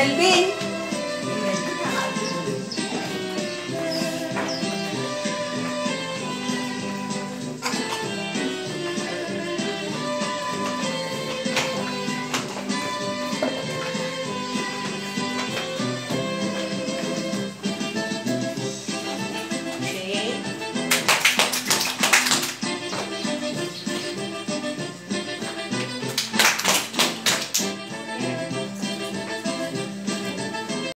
well-being